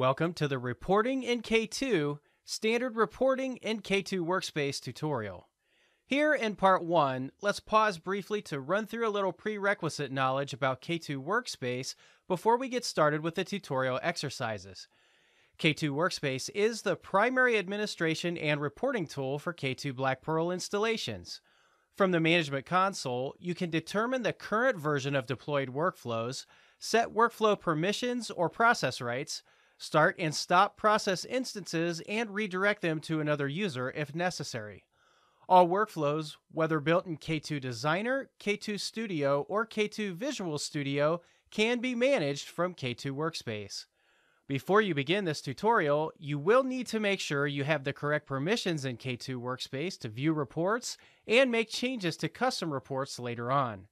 Welcome to the Reporting in K2 Standard Reporting in K2 Workspace tutorial. Here in part 1, let's pause briefly to run through a little prerequisite knowledge about K2 Workspace before we get started with the tutorial exercises. K2 Workspace is the primary administration and reporting tool for K2 Black Pearl installations. From the Management Console, you can determine the current version of deployed workflows, set workflow permissions or process rights, start and stop process instances, and redirect them to another user if necessary. All workflows, whether built in K2 Designer, K2 Studio, or K2 Visual Studio, can be managed from K2 Workspace. Before you begin this tutorial, you will need to make sure you have the correct permissions in K2 Workspace to view reports and make changes to custom reports later on.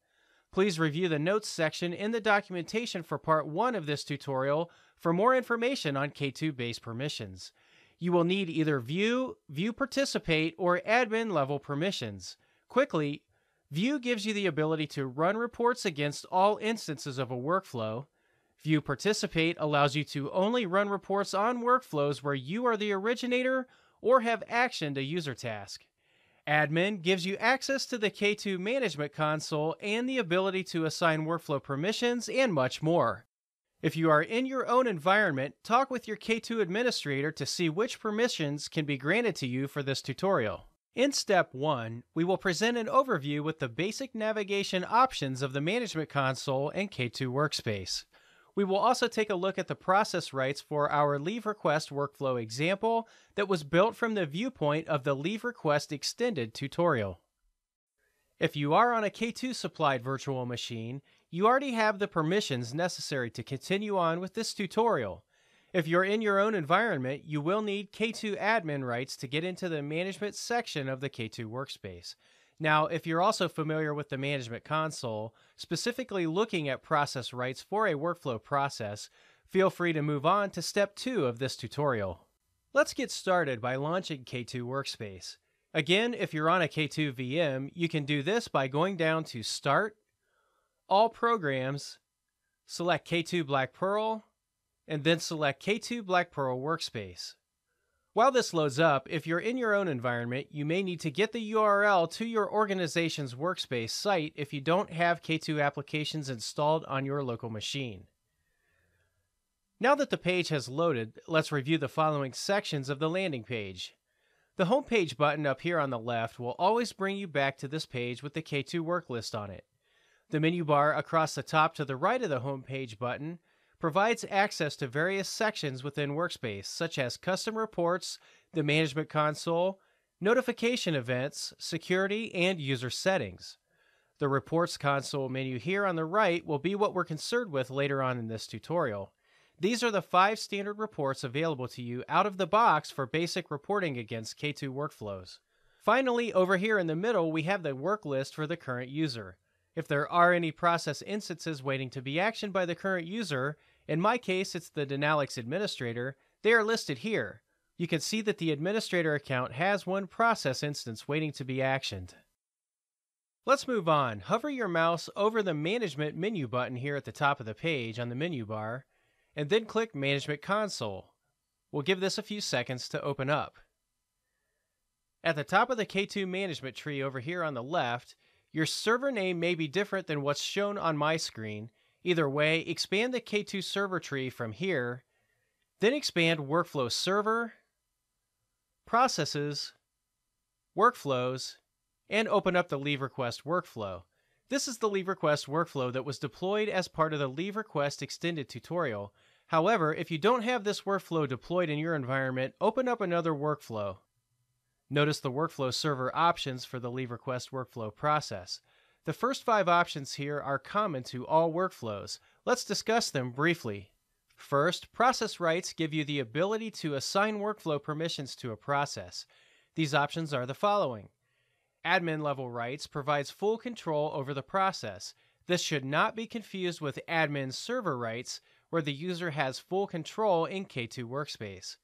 Please review the notes section in the documentation for part 1 of this tutorial for more information on K2 base permissions. You will need either View, View Participate, or Admin level permissions. Quickly, View gives you the ability to run reports against all instances of a workflow. View Participate allows you to only run reports on workflows where you are the originator or have actioned a user task. Admin gives you access to the K2 Management Console and the ability to assign workflow permissions and much more. If you are in your own environment, talk with your K2 administrator to see which permissions can be granted to you for this tutorial. In step 1, we will present an overview with the basic navigation options of the Management Console and K2 Workspace. We will also take a look at the process rights for our leave request workflow example that was built from the viewpoint of the leave request extended tutorial. If you are on a K2 supplied virtual machine, you already have the permissions necessary to continue on with this tutorial. If you're in your own environment, you will need K2 admin rights to get into the management section of the K2 workspace. Now, if you're also familiar with the Management Console, specifically looking at process rights for a workflow process, feel free to move on to step 2 of this tutorial. Let's get started by launching K2 Workspace. Again, if you're on a K2 VM, you can do this by going down to Start, All Programs, select K2 Black Pearl, and then select K2 Black Pearl Workspace. While this loads up, if you're in your own environment, you may need to get the URL to your organization's workspace site if you don't have K2 applications installed on your local machine. Now that the page has loaded, let's review the following sections of the landing page. The Homepage button up here on the left will always bring you back to this page with the K2 work list on it. The menu bar across the top to the right of the Homepage button provides access to various sections within Workspace, such as custom reports, the management console, notification events, security, and user settings. The Reports console menu here on the right will be what we're concerned with later on in this tutorial. These are the five standard reports available to you out of the box for basic reporting against K2 workflows. Finally, over here in the middle, we have the work list for the current user. If there are any process instances waiting to be actioned by the current user, in my case it's the Denallix administrator, they are listed here. You can see that the administrator account has one process instance waiting to be actioned. Let's move on. Hover your mouse over the Management menu button here at the top of the page on the menu bar, and then click Management Console. We'll give this a few seconds to open up. At the top of the K2 management tree over here on the left, your server name may be different than what's shown on my screen. Either way, expand the K2 server tree from here, then expand Workflow Server, Processes, Workflows, and open up the Leave Request workflow. This is the Leave Request workflow that was deployed as part of the Leave Request Extended tutorial. However, if you don't have this workflow deployed in your environment, open up another workflow. Notice the workflow server options for the leave request workflow process. The first five options here are common to all workflows. Let's discuss them briefly. First, process rights give you the ability to assign workflow permissions to a process. These options are the following. Admin level rights provides full control over the process. This should not be confused with admin server rights, where the user has full control in K2 Workspace.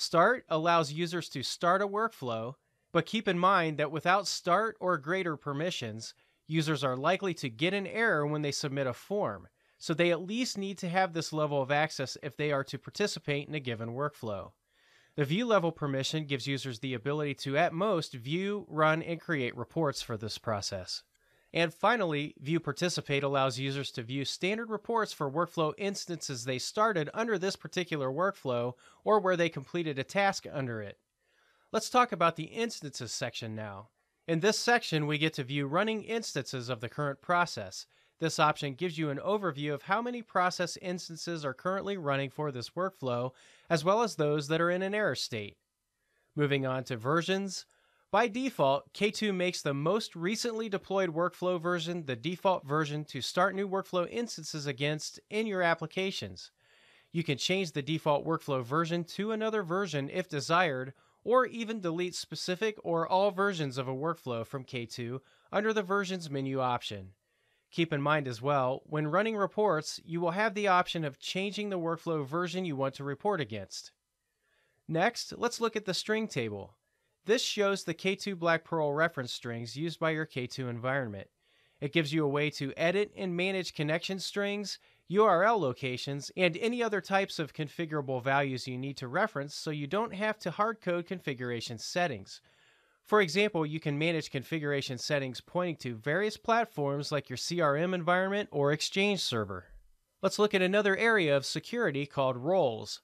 Start allows users to start a workflow, but keep in mind that without start or greater permissions, Users are likely to get an error when they submit a form, so they at least need to have this level of access if they are to participate in a given workflow. The view level permission gives users the ability to, at most, view, run, and create reports for this process. And finally, View Participate allows users to view standard reports for workflow instances they started under this particular workflow or where they completed a task under it. Let's talk about the Instances section now. In this section, we get to view running instances of the current process. This option gives you an overview of how many process instances are currently running for this workflow, as well as those that are in an error state. Moving on to versions, by default, K2 makes the most recently deployed workflow version the default version to start new workflow instances against in your applications. You can change the default workflow version to another version if desired, or even delete specific or all versions of a workflow from K2 under the Versions menu option. Keep in mind as well, when running reports, you will have the option of changing the workflow version you want to report against. Next, let's look at the string table. This shows the K2 Black Pearl reference strings used by your K2 environment. It gives you a way to edit and manage connection strings, URL locations, and any other types of configurable values you need to reference so you don't have to hardcode configuration settings. For example, you can manage configuration settings pointing to various platforms like your CRM environment or Exchange server. Let's look at another area of security called roles.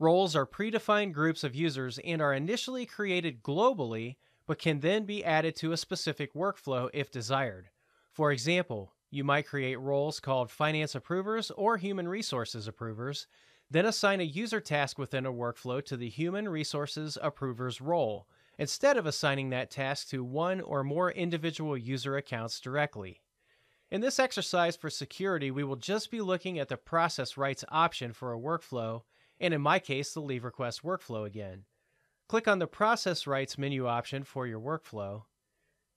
Roles are predefined groups of users and are initially created globally, but can then be added to a specific workflow if desired. For example, you might create roles called finance approvers or human resources approvers, then assign a user task within a workflow to the human resources approvers role, instead of assigning that task to one or more individual user accounts directly. In this exercise for security, we will just be looking at the process rights option for a workflow and in my case, the leave request workflow again. Click on the Process Rights menu option for your workflow.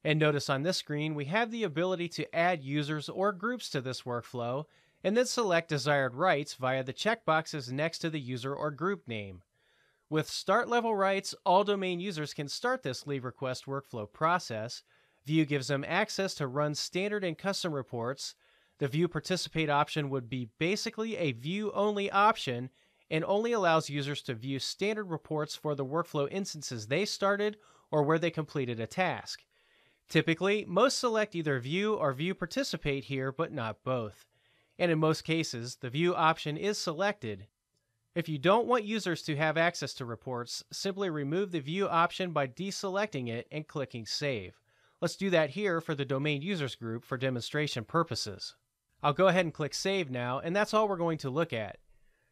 And notice on this screen, we have the ability to add users or groups to this workflow, and then select desired rights via the checkboxes next to the user or group name. With start level rights, all domain users can start this leave request workflow process. View gives them access to run standard and custom reports. The View Participate option would be basically a view only option and only allows users to view standard reports for the workflow instances they started or where they completed a task. Typically, most select either View or View Participate here, but not both. And in most cases, the View option is selected. If you don't want users to have access to reports, simply remove the View option by deselecting it and clicking Save. Let's do that here for the Domain Users group for demonstration purposes. I'll go ahead and click Save now, and that's all we're going to look at.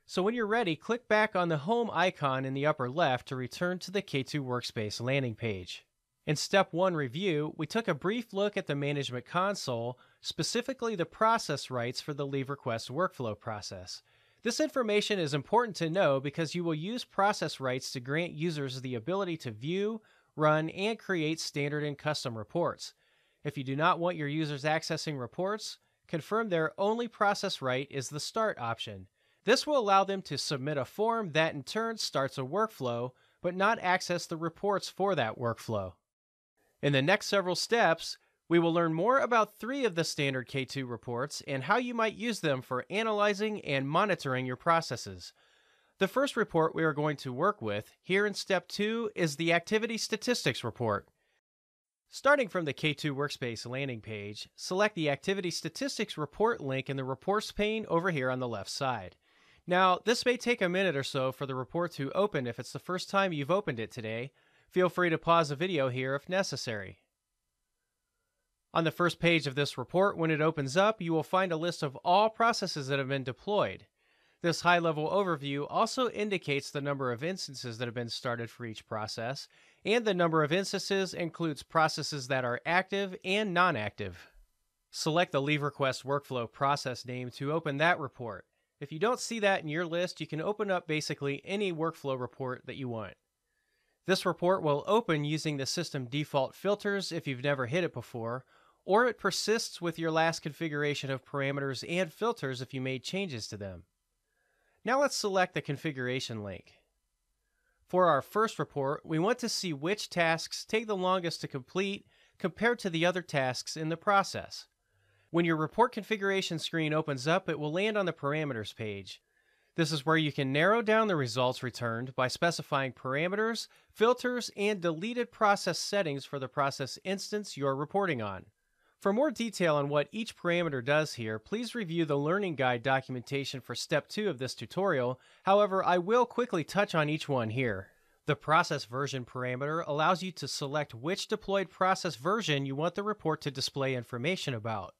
So when you're ready, click back on the Home icon in the upper left to return to the K2 Workspace landing page. In Step 1 review, we took a brief look at the Management Console, specifically the process rights for the Leave Request workflow process. This information is important to know because you will use process rights to grant users the ability to view, run, and create standard and custom reports. If you do not want your users accessing reports, confirm their only process right is the Start option. This will allow them to submit a form that in turn starts a workflow, but not access the reports for that workflow. In the next several steps, we will learn more about three of the standard K2 reports and how you might use them for analyzing and monitoring your processes. The first report we are going to work with here in step 2 is the Activity Statistics Report. Starting from the K2 Workspace landing page, select the Activity Statistics Report link in the Reports pane over here on the left side. Now, this may take a minute or so for the report to open if it's the first time you've opened it today. Feel free to pause the video here if necessary. On the first page of this report, when it opens up, you will find a list of all processes that have been deployed. This high-level overview also indicates the number of instances that have been started for each process, and the number of instances includes processes that are active and non-active. Select the Leave Request Workflow process name to open that report. If you don't see that in your list, you can open up basically any workflow report that you want. This report will open using the system default filters if you've never hit it before, or it persists with your last configuration of parameters and filters if you made changes to them. Now let's select the configuration link. For our first report, we want to see which tasks take the longest to complete compared to the other tasks in the process. When your report configuration screen opens up, it will land on the parameters page. This is where you can narrow down the results returned by specifying parameters, filters, and deleted process settings for the process instance you're reporting on. For more detail on what each parameter does here, please review the Learning Guide documentation for Step 2 of this tutorial. However, I will quickly touch on each one here. The process version parameter allows you to select which deployed process version you want the report to display information about.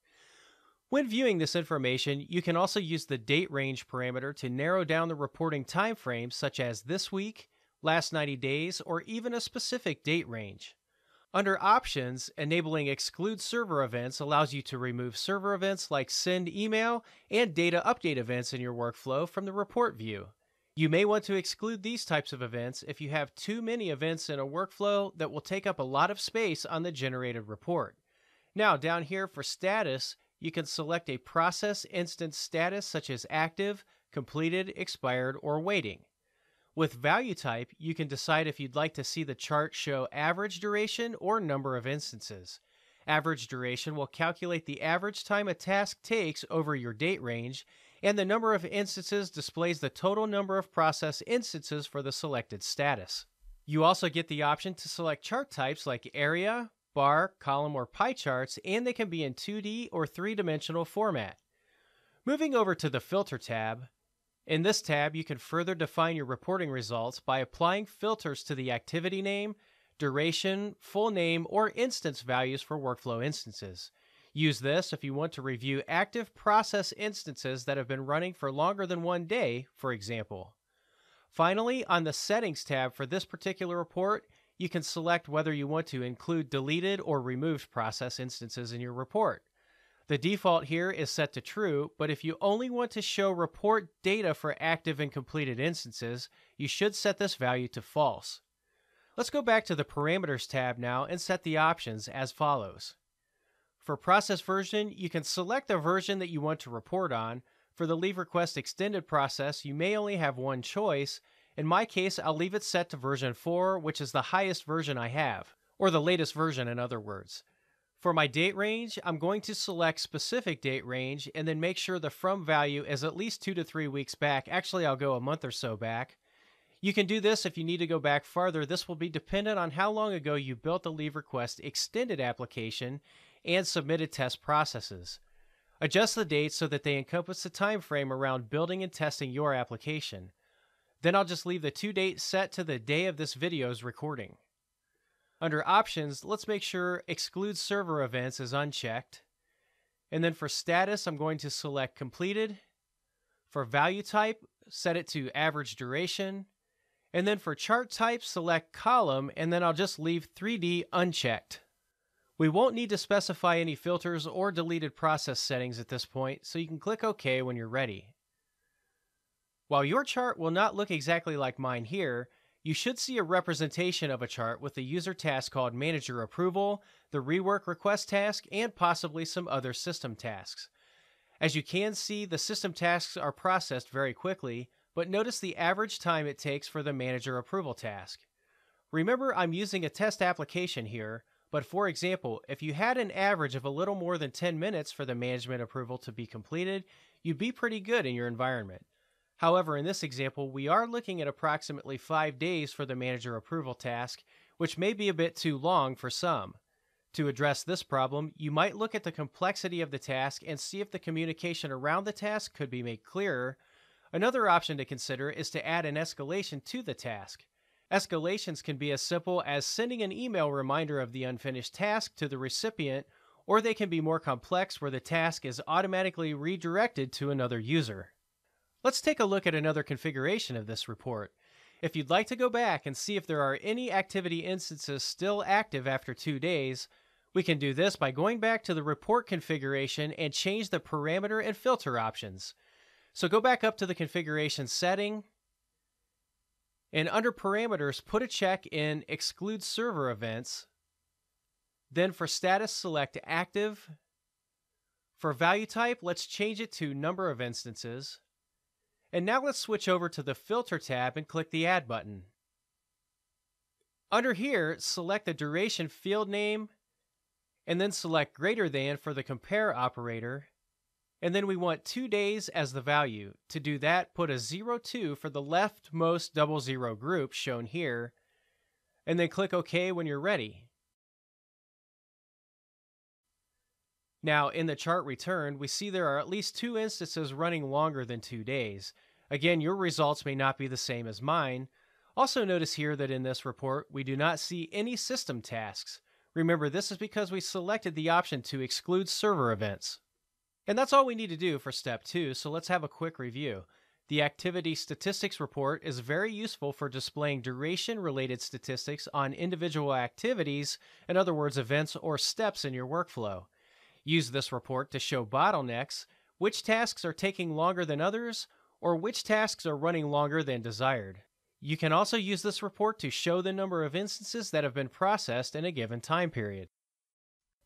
When viewing this information, you can also use the date range parameter to narrow down the reporting time frames such as this week, last 90 days, or even a specific date range. Under Options, enabling Exclude Server Events allows you to remove server events like send email and data update events in your workflow from the report view. You may want to exclude these types of events if you have too many events in a workflow that will take up a lot of space on the generated report. Now, down here for status, you can select a process instance status such as active, completed, expired, or waiting. With value type, you can decide if you'd like to see the chart show average duration or number of instances. Average duration will calculate the average time a task takes over your date range, and the number of instances displays the total number of process instances for the selected status. You also get the option to select chart types like area, bar, column, or pie charts, and they can be in 2D or 3 dimensional format. Moving over to the Filter tab, in this tab, you can further define your reporting results by applying filters to the activity name, duration, full name, or instance values for workflow instances. Use this if you want to review active process instances that have been running for longer than one day, for example. Finally, on the Settings tab for this particular report, you can select whether you want to include deleted or removed process instances in your report. The default here is set to true, but if you only want to show report data for active and completed instances, you should set this value to false. Let's go back to the Parameters tab now and set the options as follows. For process version, you can select the version that you want to report on. For the leave request extended process, you may only have one choice. In my case, I'll leave it set to version 4, which is the highest version I have, or the latest version in other words. For my date range, I'm going to select specific date range and then make sure the from value is at least two to three weeks back. Actually, I'll go a month or so back. You can do this if you need to go back farther. This will be dependent on how long ago you built the leave request extended application and submitted test processes. Adjust the dates so that they encompass the time frame around building and testing your application. Then I'll just leave the two dates set to the day of this video's recording. Under Options, let's make sure Exclude Server Events is unchecked. And then for status, I'm going to select Completed. For value type, set it to Average Duration. And then for chart type, select Column, and then I'll just leave 3D unchecked. We won't need to specify any filters or deleted process settings at this point, so you can click OK when you're ready. While your chart will not look exactly like mine here, you should see a representation of a chart with the user task called Manager Approval, the Rework Request task, and possibly some other system tasks. As you can see, the system tasks are processed very quickly, but notice the average time it takes for the Manager Approval task. Remember, I'm using a test application here, but for example, if you had an average of a little more than 10 minutes for the management approval to be completed, you'd be pretty good in your environment. However, in this example, we are looking at approximately five days for the manager approval task, which may be a bit too long for some. To address this problem, you might look at the complexity of the task and see if the communication around the task could be made clearer. Another option to consider is to add an escalation to the task. Escalations can be as simple as sending an email reminder of the unfinished task to the recipient, or they can be more complex where the task is automatically redirected to another user. Let's take a look at another configuration of this report. If you'd like to go back and see if there are any activity instances still active after two days, we can do this by going back to the report configuration and change the parameter and filter options. So go back up to the configuration setting, and under parameters, put a check in exclude server events. Then for status, select active. For value type, let's change it to number of instances. And now let's switch over to the Filter tab and click the Add button. Under here, select the duration field name and then select greater than for the compare operator, and then we want two days as the value. To do that, put a 02 for the leftmost double zero group shown here, and then click OK when you're ready. Now, in the chart returned, we see there are at least two instances running longer than two days. Again, your results may not be the same as mine. Also notice here that in this report, we do not see any system tasks. Remember, this is because we selected the option to exclude server events. And that's all we need to do for step two, so let's have a quick review. The Activity Statistics Report is very useful for displaying duration related statistics on individual activities, in other words, events or steps in your workflow. Use this report to show bottlenecks, which tasks are taking longer than others, or which tasks are running longer than desired. You can also use this report to show the number of instances that have been processed in a given time period.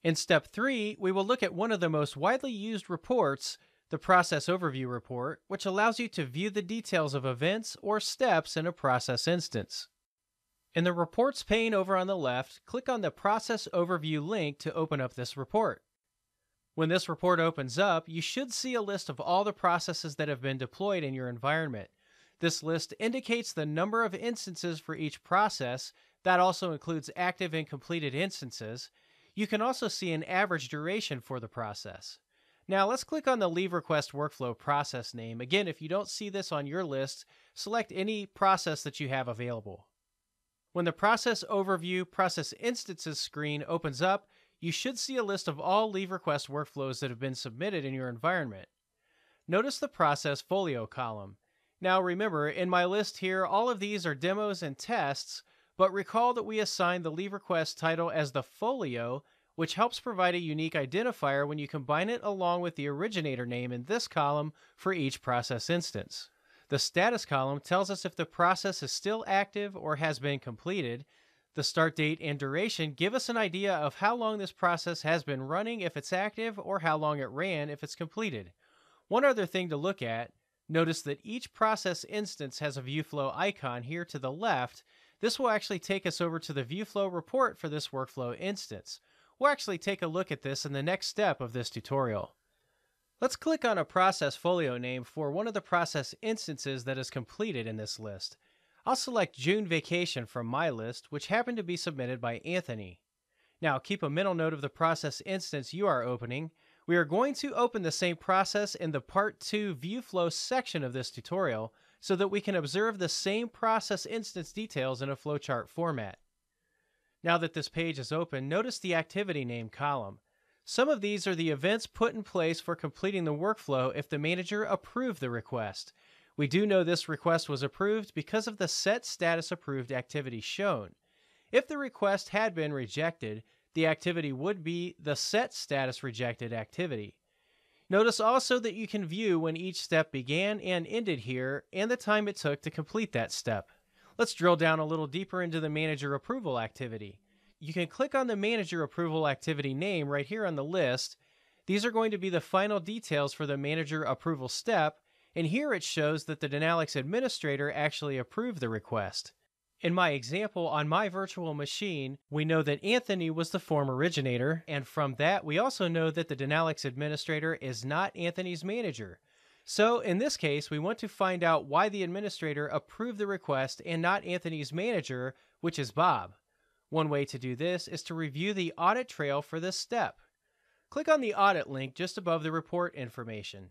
In step 3, we will look at one of the most widely used reports, the Process Overview Report, which allows you to view the details of events or steps in a process instance. In the Reports pane over on the left, click on the Process Overview link to open up this report. When this report opens up, you should see a list of all the processes that have been deployed in your environment. This list indicates the number of instances for each process. That also includes active and completed instances. You can also see an average duration for the process. Now let's click on the Leave Request Workflow process name. Again, if you don't see this on your list, select any process that you have available. When the Process Overview Process Instances screen opens up, you should see a list of all leave request workflows that have been submitted in your environment. Notice the process folio column. Now remember, in my list here, all of these are demos and tests, but recall that we assigned the leave request title as the folio, which helps provide a unique identifier when you combine it along with the originator name in this column for each process instance. The status column tells us if the process is still active or has been completed, the start date and duration give us an idea of how long this process has been running if it's active or how long it ran if it's completed. One other thing to look at, notice that each process instance has a ViewFlow icon here to the left. This will actually take us over to the ViewFlow report for this workflow instance. We'll actually take a look at this in the next step of this tutorial. Let's click on a process folio name for one of the process instances that is completed in this list. I'll select June Vacation from my list, which happened to be submitted by Anthony. Now keep a mental note of the process instance you are opening. We are going to open the same process in the Part 2 ViewFlow section of this tutorial so that we can observe the same process instance details in a flowchart format. Now that this page is open, notice the activity name column. Some of these are the events put in place for completing the workflow if the manager approved the request. We do know this request was approved because of the set status approved activity shown. If the request had been rejected, the activity would be the set status rejected activity. Notice also that you can view when each step began and ended here and the time it took to complete that step. Let's drill down a little deeper into the manager approval activity. You can click on the manager approval activity name right here on the list. These are going to be the final details for the manager approval step, and here it shows that the Denallix administrator actually approved the request. In my example, on my virtual machine, we know that Anthony was the form originator, and from that, we also know that the Denallix administrator is not Anthony's manager. So, in this case, we want to find out why the administrator approved the request and not Anthony's manager, which is Bob. One way to do this is to review the audit trail for this step. Click on the audit link just above the report information.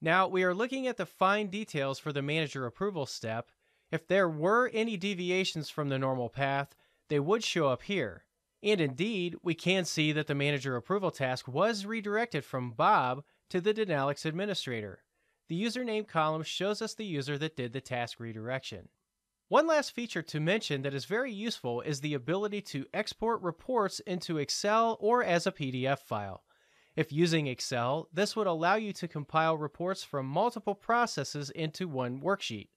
Now we are looking at the fine details for the manager approval step. If there were any deviations from the normal path, they would show up here. And indeed, we can see that the manager approval task was redirected from Bob to the Denallix administrator. The username column shows us the user that did the task redirection. One last feature to mention that is very useful is the ability to export reports into Excel or as a PDF file. If using Excel, this would allow you to compile reports from multiple processes into one worksheet.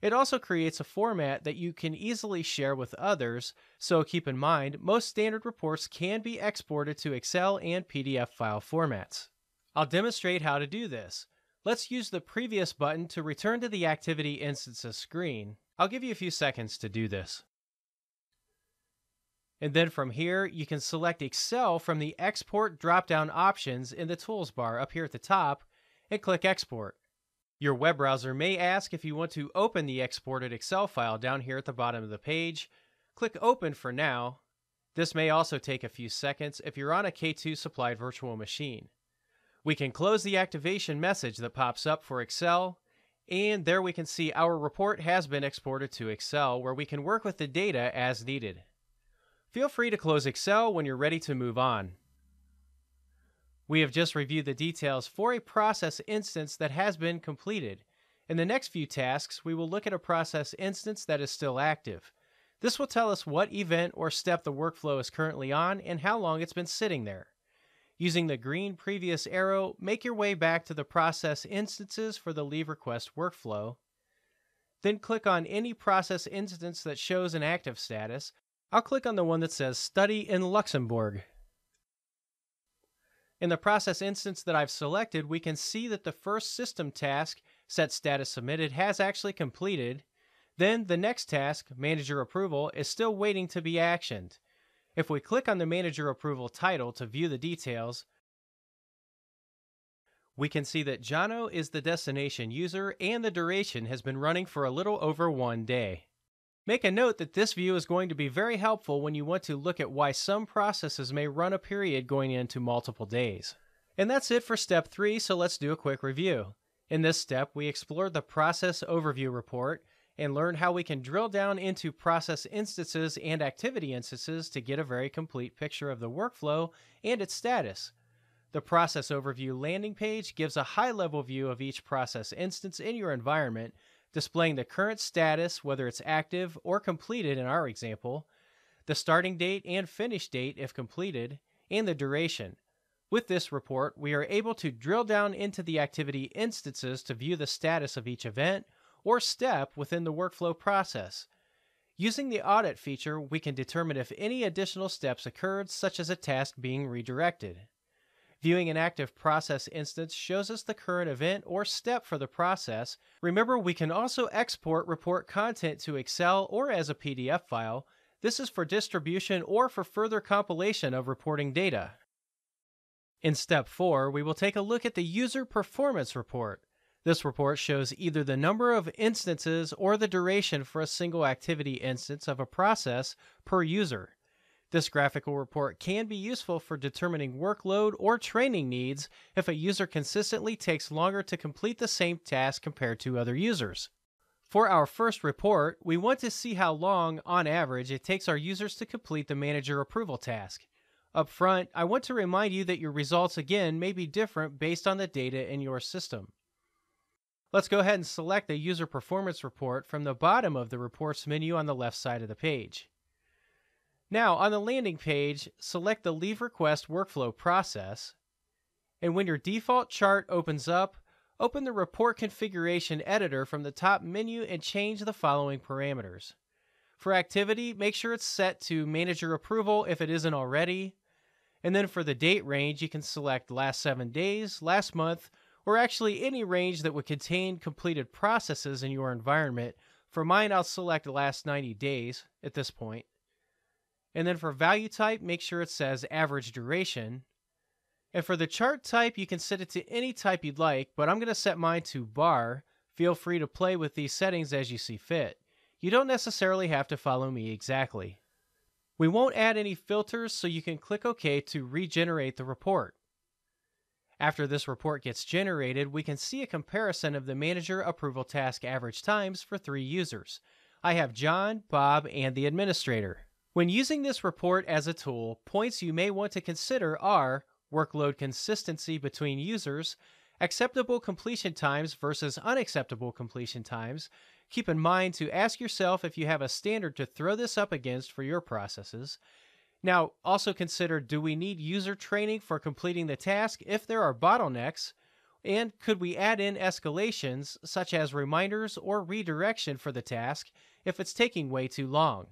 It also creates a format that you can easily share with others, so keep in mind most standard reports can be exported to Excel and PDF file formats. I'll demonstrate how to do this. Let's use the previous button to return to the Activity Instances screen. I'll give you a few seconds to do this. And then from here, you can select Excel from the Export drop-down options in the Tools bar up here at the top and click Export. Your web browser may ask if you want to open the exported Excel file down here at the bottom of the page. Click Open for now. This may also take a few seconds if you're on a K2 supplied virtual machine. We can close the activation message that pops up for Excel, and there we can see our report has been exported to Excel where we can work with the data as needed. Feel free to close Excel when you're ready to move on. We have just reviewed the details for a process instance that has been completed. In the next few tasks, we will look at a process instance that is still active. This will tell us what event or step the workflow is currently on and how long it's been sitting there. Using the green previous arrow, make your way back to the process instances for the leave request workflow. Then click on any process instance that shows an active status, I'll click on the one that says Study in Luxembourg. In the process instance that I've selected, we can see that the first system task, Set Status Submitted, has actually completed. Then the next task, Manager Approval, is still waiting to be actioned. If we click on the Manager Approval title to view the details, we can see that Jono is the destination user and the duration has been running for a little over one day. Make a note that this view is going to be very helpful when you want to look at why some processes may run a period going into multiple days. And that's it for step 3, so let's do a quick review. In this step, we explored the process overview report and learned how we can drill down into process instances and activity instances to get a very complete picture of the workflow and its status. The process overview landing page gives a high level view of each process instance in your environment displaying the current status, whether it's active or completed in our example, the starting date and finish date if completed, and the duration. With this report, we are able to drill down into the activity instances to view the status of each event or step within the workflow process. Using the audit feature, we can determine if any additional steps occurred, such as a task being redirected. Viewing an active process instance shows us the current event or step for the process. Remember, we can also export report content to Excel or as a PDF file. This is for distribution or for further compilation of reporting data. In step 4, we will take a look at the user performance report. This report shows either the number of instances or the duration for a single activity instance of a process per user. This graphical report can be useful for determining workload or training needs if a user consistently takes longer to complete the same task compared to other users. For our first report, we want to see how long, on average, it takes our users to complete the manager approval task. Up front, I want to remind you that your results again may be different based on the data in your system. Let's go ahead and select the user performance report from the bottom of the reports menu on the left side of the page. Now, on the landing page, select the Leave Request workflow process. And when your default chart opens up, open the Report Configuration Editor from the top menu and change the following parameters. For activity, make sure it's set to Manager Approval if it isn't already. And then for the date range, you can select last seven days, last month, or actually any range that would contain completed processes in your environment. For mine, I'll select last 90 days at this point. And then for value type, make sure it says average duration. And for the chart type, you can set it to any type you'd like, but I'm going to set mine to bar. Feel free to play with these settings as you see fit. You don't necessarily have to follow me exactly. We won't add any filters, so you can click OK to regenerate the report. After this report gets generated, we can see a comparison of the manager approval task average times for three users. I have John, Bob, and the administrator. When using this report as a tool, points you may want to consider are workload consistency between users, acceptable completion times versus unacceptable completion times. Keep in mind to ask yourself if you have a standard to throw this up against for your processes. Now, also consider do we need user training for completing the task if there are bottlenecks? And could we add in escalations, such as reminders or redirection for the task, if it's taking way too long?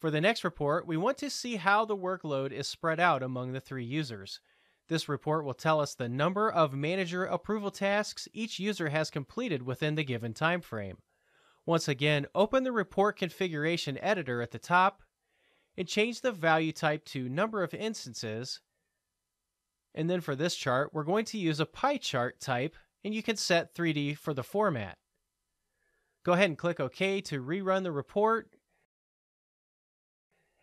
For the next report, we want to see how the workload is spread out among the three users. This report will tell us the number of manager approval tasks each user has completed within the given time frame. Once again, open the report configuration editor at the top, and change the value type to number of instances. And then for this chart, we're going to use a pie chart type, and you can set 3D for the format. Go ahead and click OK to rerun the report.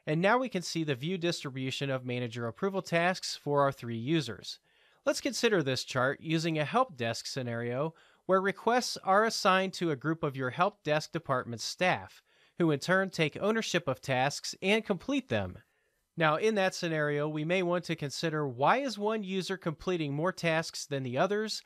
And now we can see the view distribution of manager approval tasks for our three users. Let's consider this chart using a help desk scenario where requests are assigned to a group of your help desk department staff, who in turn take ownership of tasks and complete them. Now, in that scenario, we may want to consider why is one user completing more tasks than the others?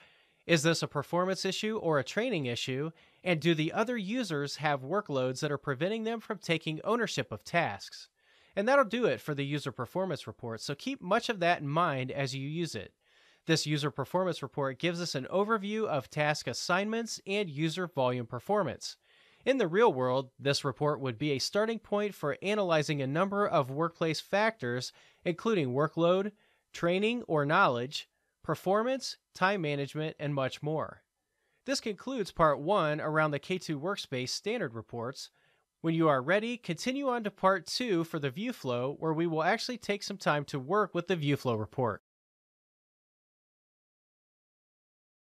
Is this a performance issue or a training issue? And do the other users have workloads that are preventing them from taking ownership of tasks? And that'll do it for the user performance report, so keep much of that in mind as you use it. This user performance report gives us an overview of task assignments and user volume performance. In the real world, this report would be a starting point for analyzing a number of workplace factors, including workload, training or knowledge, performance, time management, and much more. This concludes part one around the K2 Workspace standard reports. When you are ready, continue on to part two for the ViewFlow, where we will actually take some time to work with the ViewFlow report.